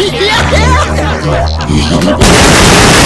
¡Ah! ¡Ah! ¡Ah!